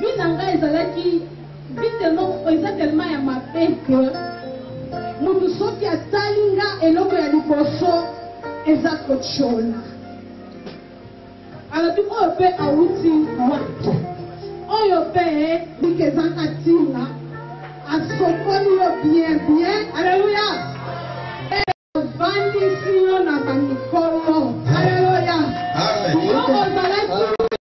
Vie na nga ezalaki vie tellement eza tellement ya mabe que mutu soki atali nga eloko ya liboso eza kotyola alobi oyo mpe awuti wapi oyo mpe bika ezanga ntina asokoli yo bien bien aleluya avandisi yo na bamikolo aleluya yo ozalaki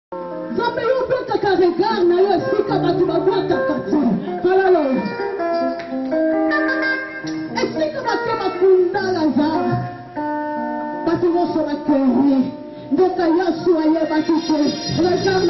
Nzambe yo obetaka regard na yo esika bato babwakaka ti haleluya esika bato bakundala nzambe bato nyonso bakerie ndoka yesu ayebaki te regard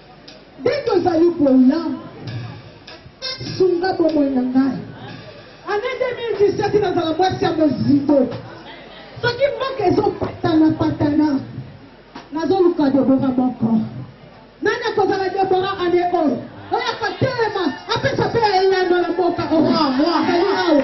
Nde tozali bolamu. Sunga bomoi na ngai. Annee 2017 nazala mwasi ya mozindo. Soki mboka ezopatana patana, nazoluka Debora moko. Nani akozala Debora annee oyo? Oyo akotelema apesa mpe eyano ya mboka. Owa, owa, owa.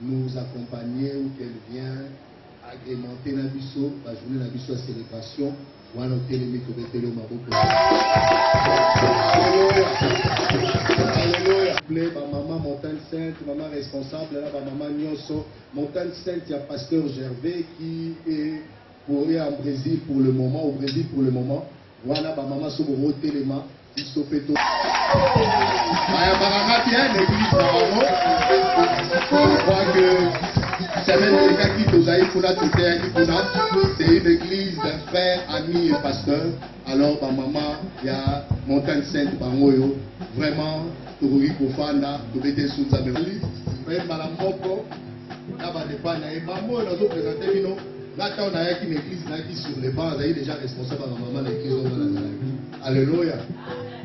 nous accompagner ou qu'elle vient agremente na biso ba journée na biso ya celebration wana otelemi tobeteli yo maboko ple bamama montagne sainte mama responsable na bamama nyonso montagne sainte ya pasteur gervais qui est pour en brésil pour le moment au brésil pour le moment wana bamama so bokotelema biso pe to bayambaka nga bien na eglise na bango je crois que semaine elekaki tozali kuna toteyaki kuna c'est une église d'un frère ami et pasteur alors bamama ya montagne sainte bango oyo vraiment tokoki kofanda tobete esu nzambe mpe mbala moko na badepa na ye bango oyo nazopresente bino nga ntango nayaki na église nayaki sur le banc azali déjà responsable ya bamama na église oyo nazalaki Alléluia.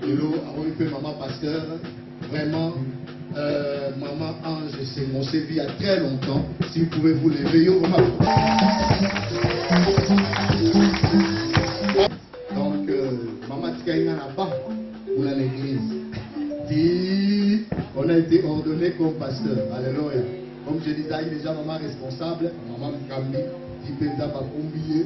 Lelo amoni pe maman pasteur vraiment euh, maman Ange c'est mon CV il y a très longtemps si vous pouvez vous lever yo vraiment donc euh, maman tika inga na ba ou na l'église dit on a été ordonné comme pasteur alléluia comme je disais déjà maman responsable maman Kambi qui peut pas combien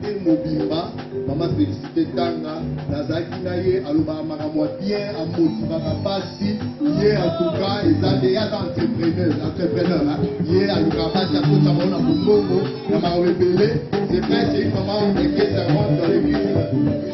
te mobimba mama felicite tanga nazalaki na ye alobaka makambo ya bien amotivaka basi ye antuka eza nde ye aza entrepreneur entrepreneur ye alukaka basi akosa bango na bombongo na makambo ebele c'est vrai c'est une maman inquiète dans les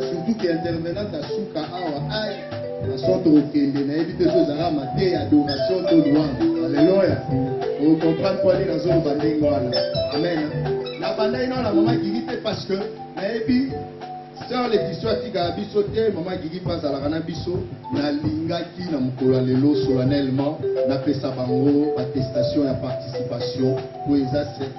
Surtout que intervenant ya suka awa ai na sorte okende nayebi te so ezalaka mate ya adoration to louange. Alléluia. Vous comprenez quoi les raisons de banding wana. Amen. Na bandai na maman Gigi te parce que nayebi sœur Laetitia atika biso te maman Gigi mpe azalaka na biso nalingaki na mokolo ya lelo solennellement napesa bango attestation ya participation mpo eza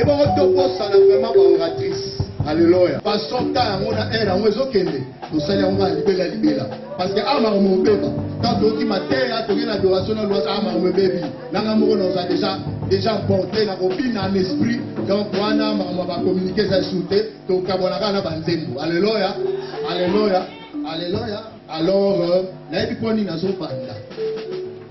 ebongo tobosana vraiment ba oratrice aleloya façon ta yango na aire yango ezokende tosali yango kaka libela libela parce que awa makambo mobeba ntango toyoki mateya toke na adoration na lwasa awa makambo ebebi nanga moko naoza deja deja porte na kobina na esprit donc wana makambo ya bacommunike eza lisusu te tokabwana kaka na banzembo aleloya aleloya aleloya alors euh, nayebi mpo nini nazobanda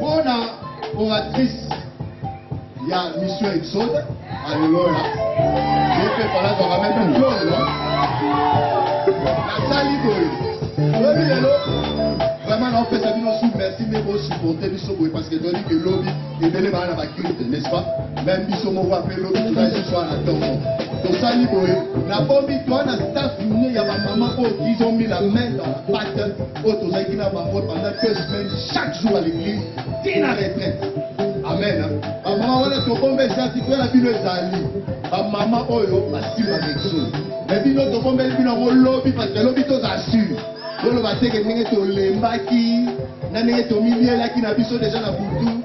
Pona oratrice ya mission exode aleloya yepe palazwaka meme ntongo nasali boye lobi lelo vraiment naopesa bino su merci nde bosupporte biso boye parce que toyebi ke lobi ebele baa na baculte n'est-ce pas meme biso moko ape lobi tozalisi swa na ntongo tosali boye nabomi toa na staff mine ya bamama oyo kizomila main dans la pate oyo tozalaki na bango pendant deux semaines chaque jour à l'église ti na retraite amen bamama wana tobomba ezati mpo na bino ezali bamama oyo basimba biso me bino tobombeli bino yango lobi parce lobi tozala sur toloba teke ndenge tolembaki na ndenge tomilielaki na biso deja na butu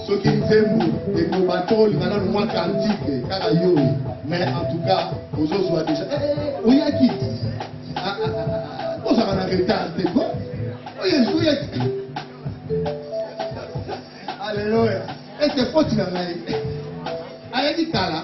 soki nzembo ekoba to olinga nanu mwa kantike kaka yo mais en tout cas ozozwa deja eh, eh, eh, oyaki ah, ah, ah, ozaka na retard te ko oyaki oyaki aleluya ete foti na ngai ayaki kala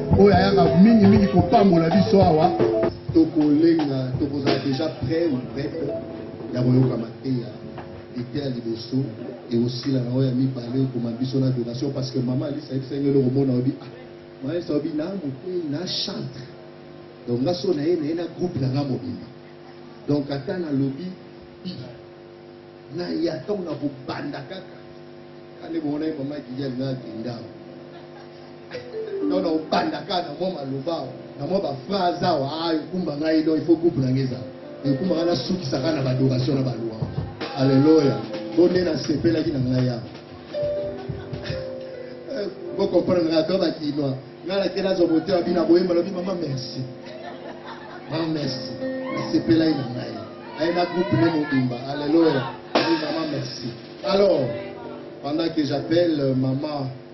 oyo ayaka mingi mingi kopambola biso awa tokolenga tokozala deja près ou prête ya koyoka mateya eteya liboso ekosila na oyo ya mibale okoma biso na donation parce que mama alisa yebisa nge eloko mona obi ah, mama alisa obi na motei na chantre donc nga so na ye na ye na groupe na nga mobimba donc ata nalobi bi na ye atango na kobanda kaka kande bomona ye mama gilia nga akendawa non non banda kaka na mwa maloba awa na mwa bafrase awa a ekumba ngai don ifo groupe na ngai ezala ekumba ngai nasukisaka na badoration na balua alleluya mpo nde nasepelaki na ngai awa eh, bokomprendre ngai to bakinois ngai nake nazwa motema bina boyemba lobi mama merci mama merci nasepelaki na ngai aye na groupe ne mobimba alleluya mama merci alors pendant que j'appelle euh, mama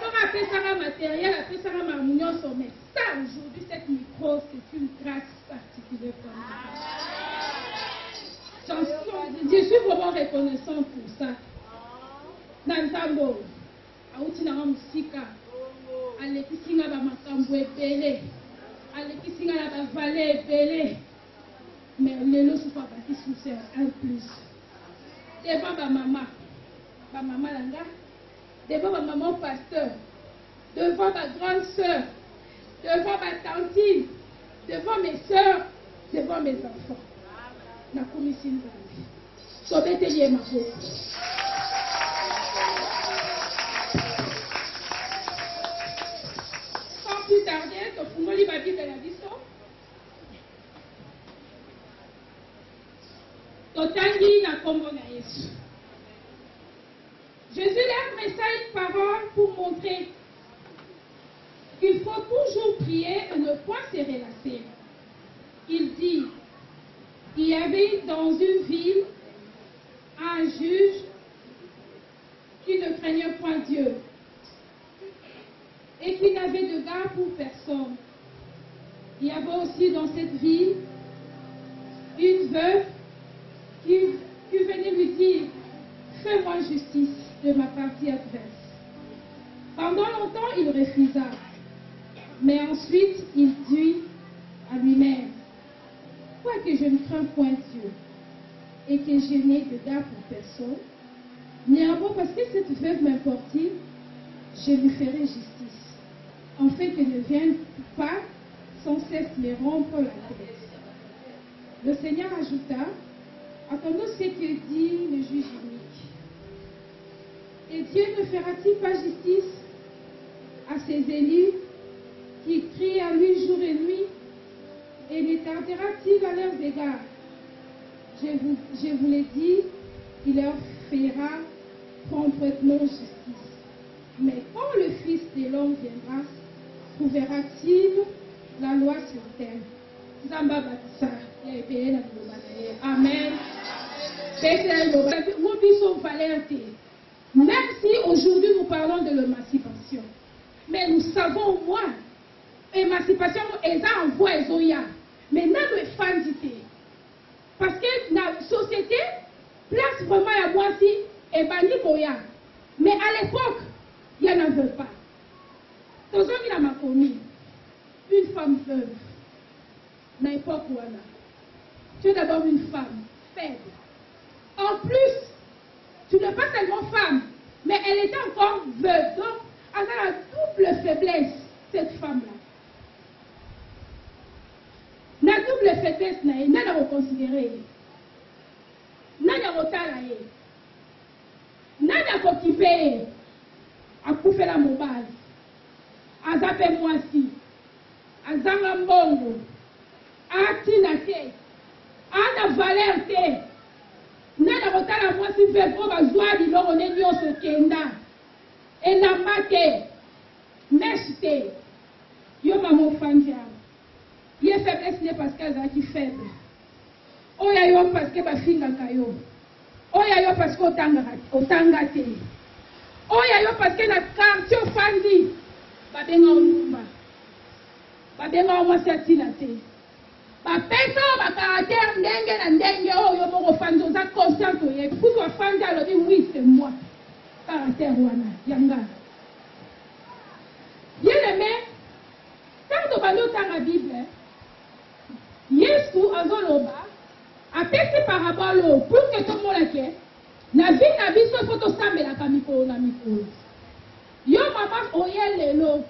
Soki apesaka materiel, apesaka makambo nyonso, mais ça aujourd'hui, cette micro, c'est une grâce particulière pour moi. Je suis vraiment reconnaissant pour ça. Na nzambo, auti na nga mosika, alekisi nga ba makambo ebele, alekisi nga na ba vale ebele, mais lelo soki abaki succès un plus. Devant ba mama, ba maman na nga devant ba maman pasteur devant ba grande sœur devant ba tantine devant mes sœurs devant mes enfants nakumisi nzambe tobeteli ye maboko sans plus tarder tofungoli babible na biso jésus une parole pour montrer qu'il faut toujours prier et ne pas se relâcher il dit il y avait dans une ville un juge qui ne craignait point Dieu et qui n'avait de garde pour personne. Il y avait aussi dans cette ville une veuve qui, venait lui dire Fais-moi justice de ma partie adverse. Pendant longtemps, il refusa, mais ensuite il dit à lui-même Quoique je ne crains point Dieu et que je n'ai de garde pour personne, néanmoins, parce que cette veuve m'importe, je lui ferai justice en fait que ne vienne pas sans cesse les rompre la tête. Le Seigneur ajouta, attendons ce que dit le juge unique. Et Dieu ne fera-t-il pas justice à ses élus qui crient à lui jour et nuit Et ne tardera-t-il à leurs égards je vous, je vous l'ai dit, il leur fera complètement justice. Mais quand le Fils de l'homme viendra, vous t la loi sur terre Nous abakisa amen même si aujourd'hui nous parlons de l'émancipation mais nous savons au moins Emancipation yango eza en voie ezoya mais nanu efandi te parce que na societe place vraiment ya mwasi ebandi koya mais à l'epoque ya na veut pas tozongi na makomi une femme veuve Na epoque wana tu es d'abord une femme faible en plus tu n'es pas seulement femme mais elle etait encore veuve donc aza na double faiblesse cette femme là na double faiblesse na ye nani akoconsidere ye nani akotala ye nani akokipe ye akufela mobali aza mpe mwasi Azanga mbongo a tina te a na valeur te nani akotala mwasi veuve oyo bazua biloko ne nioso kenda elamba te meche te yo mama ofandi awa ye faiblesse ne parce que azalaki faible Oya yo parce que ba fingaka yo. Oya yo parce que otangaka otanga te. Oya yo parce que na quartier ofandi ba benga olumba. Ba benga mwasi atila te. Ba pesa ba caractère ndenge na ndenge oyo oh, moko fandi oza conscient oyebi. Kutu afandi alobi oui c'est moi. Caractère wana yanga. Bien aimé, tango tobandi otanga Bible, Yesu azo loba, apesi parabole oyo pour que to mona que na vie na biso il faut to sambelaka mikolo na mikolo. Yo maman oye lelo,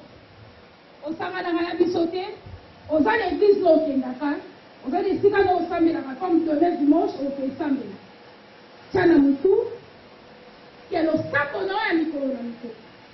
osanganaka na biso te, oza na eglise mais okendaka, oza na esika nde osambelaka comme demain dimanche oke sambela. Tia na mutu que losambo na yo ya mikolo na mikolo.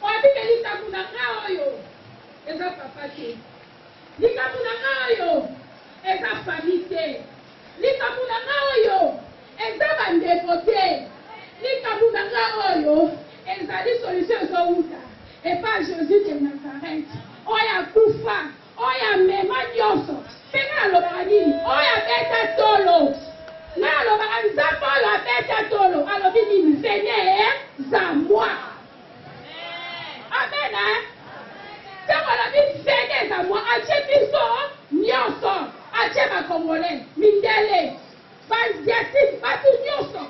Oyo abimi likambu na nga oyo eza papa te likambu na nga oyo eza famille te likambu na nga oyo eza ba ndeko te likambu na nga oyo ezali solution ezo wuta epa Jesus de Nazareth oyo akufa Oyo amema nioso pe ngai nalobaka nini oyo abeta tolo ngai nalobaka nzambe oyo abeta tolo alobi nini seigneur za moi amen hein? ntango alobi seigneur za moi atie biso nioso atie bakongole mindele baziatique bato nioso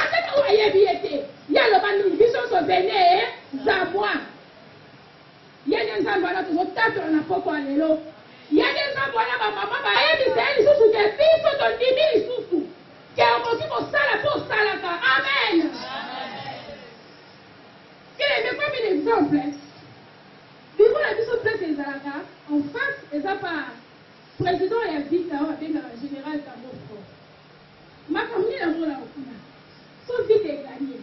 ata ntango bayebi ye te ye aloba nini biso nso seigneur za moi Ye nde Nzambe wana tozo tatola na pokwa ya lelo. Ye nde Nzambe wana ba mama ba yebisa ye lisusu ke biso to ndimi lisusu ke okoki ko sala pe osalaka. Amen. S'il n'est pas mis l'exemple, bureau na biso place ezalaka en face eza pa president ya vita oyo abengaka general Tambofro. Makambo nini amonaka kuna? So vita e gagner.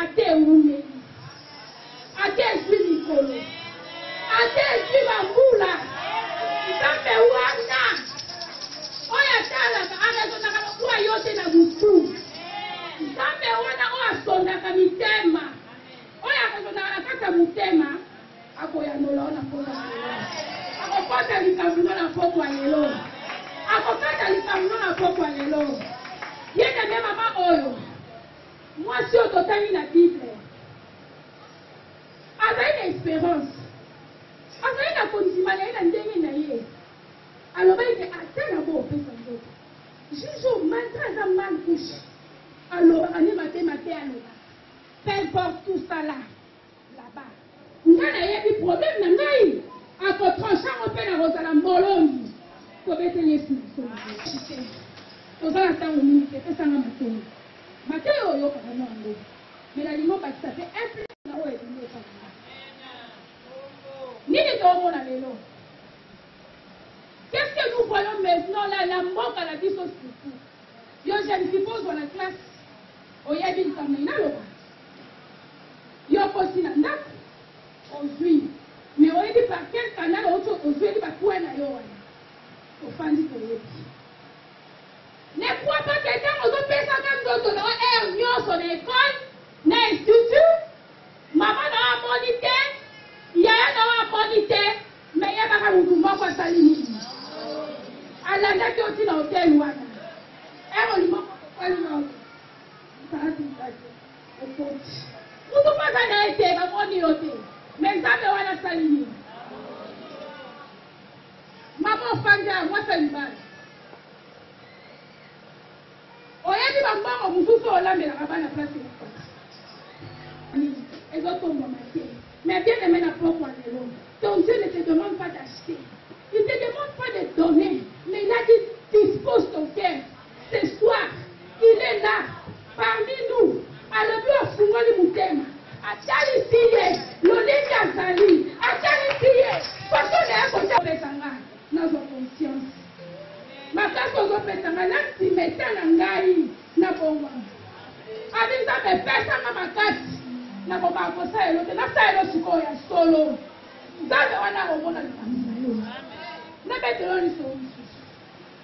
Ata ewumeli. Ata ezwi mikolo. Ata ezwi bambula. Nzambe wana oyo atalaka arezonaka lokola yo te na butu. Nzambe wana oyo asondaka mitema. Oyo arezonaka na kati ya motema akoyanola yo na mpokwa lelo. Akokota likambo no na mpokwa lelo. Akokata likambo no na mpokwa lelo. Bien-aime mama oyo Mwasi oyo totangi na Bible azali na esperance, azali na kondima na ye na ndenge na ye. Alobaki ke ata na bo opesa nzoto jujo malgre aza mal couche alobaka nde mabe mabe alobaka peu importe tout ça là Laban. Nga na yebi problème na ngai ako tranche yango pe nako zala mbolombi to bete yesu lisolo. Chite toza na tango mingi te pesa nga mateyo mateyo oyo oyokaka mua ngo mais na lingi obakisa pe un plus na oyo ebimi epa na nga nini toomona lelo qu'est ce que nous voyons maintenant là na mboka na biso surtout yo jeune fille ozwa na classe oyebi likambo naloba Yo okosi na ndaku ozui mais oyebi par quel canal owuti ozueli ba points na yo wana ofandi toyebi. Ne crois pas que tango ozopesa nga nzoto na yo heure nionso na ecole na institut mama na yo amoni te yaya na yo amoni te mais yebaka mutu moko asali nini alandaki yo ti na hotel wana heure olingo kokoli na yo Nzambe nzambe okoti mutu moko aza na ye te bamoni yo te me nzambe wana asali nini mama ofandi ya mwasi ya libala oyebi bambongo mosusu olambelaka bana place ezotombama te mais bien aime na pokwa lelo ton dieu ne te demande pas d'acheter il te demande pas de donner mais il a dit dispose ton cœur Ce soir il est là parmi nous alobi ofungoli motema atalisi ye lolenge azali atalisi ye faso na ye kotapesa ngai nazwa conscience makasi ozopesa ngai na nsima eta na ngai na bongwana abi nzambe epesanga makasi nakobaka kosala elo te nasala elo sikoyo ya solo nzambe wana akomona likambo na yo nabetelo lisolo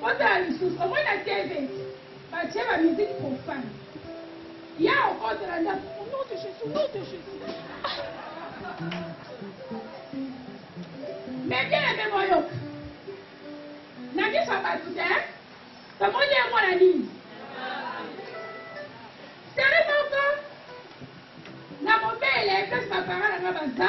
Botala lisusu omoni na TV batie ba musique profane ya okota na ndako au nom de Jésus au nom de Jésus mekele meme oyoka na miso ya bato te bamoni yango na nini seri moko na mobele place bapara na nga baza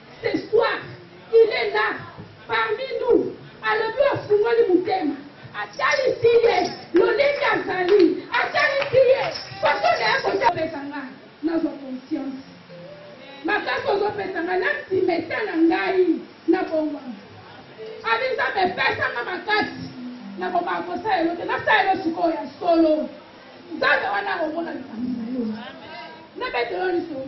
Ce soir il est là parmi nous alobi afungoli motema atalisi ye lolenge azali atalisi ye faso na ye kotapesa ngai nazwa conscience makasi ozopesa ngai na nsima eta na ngai na bongwana abi nzambe epesanga makasi nakobaka kosala elo te nasala elo sikoyo ya solo nzambe wana akomona likambo na yo nabetelo lisolo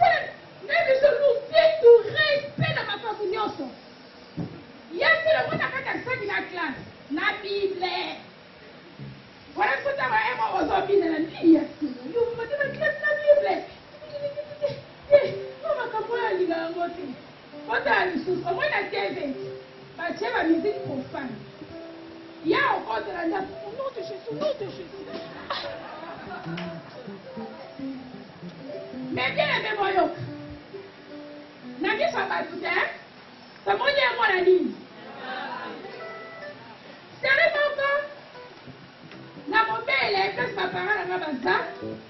Te nde biso luki to respect na makambu nionso ya solo mpo na kata saki na classe na bible wana biso ntango ya emo ozobina na nini ya solo yo mati na classe na bible Botala lisusu omoni na TV batie ba musique profane ya okota na ndako au nom de Jésus au nom de Jésus mais bien aimé boyoka na miso ya bato te tomoni yango na nini seri moko na mobele place baparent na nga baza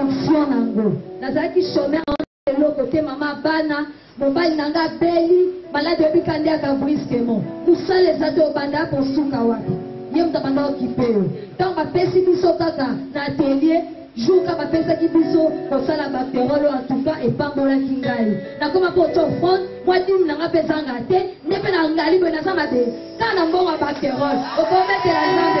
Fonction na ngo nazalaki chomeur eloko te mama bana mobali na nga abeli maladi oyebi ka nde aka brusquement mosala eza te obanda kosuka wapi ye moto abanda okipe yo ntango bapesi biso kaka na atelier jour ka bapesaki biso kosala bacterole oyo antuka epambolaki ngai nakoma mpo otya ofrande mwa dimi na ngai mpe ezanga te nde mpe na ngali boye naza mabe kaka na mbongo ya bacterole okometela nzambe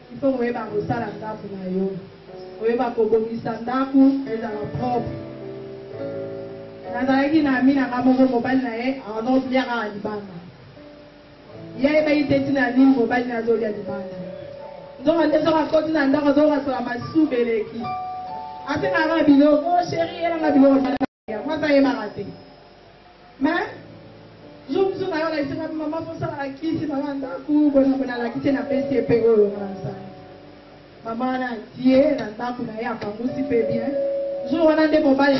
Il faut koyeba kosala ndaku na yo, koyeba kobongisa ndaku ezala propre. Nazalaki na ami na nga moko mobali na ye en ordre lia kaka libanda. Ye ayebaki te ntina ya nini mobali na azolia libanda. Nzoka nde soki akoti na ndako azokasala masube eleki. Asengaka biloko, oh, chérie, yelanga biloko. Ya mwasi ayebaka te. Mais jour mosusu nayo olakisi ngai mama mosalaka kisi na nga ndako bona bona alakisi na pesi ye mpe oyo nga nasala mama wana atie na ndako na ye apangusi mpe bien jour wana nde mobali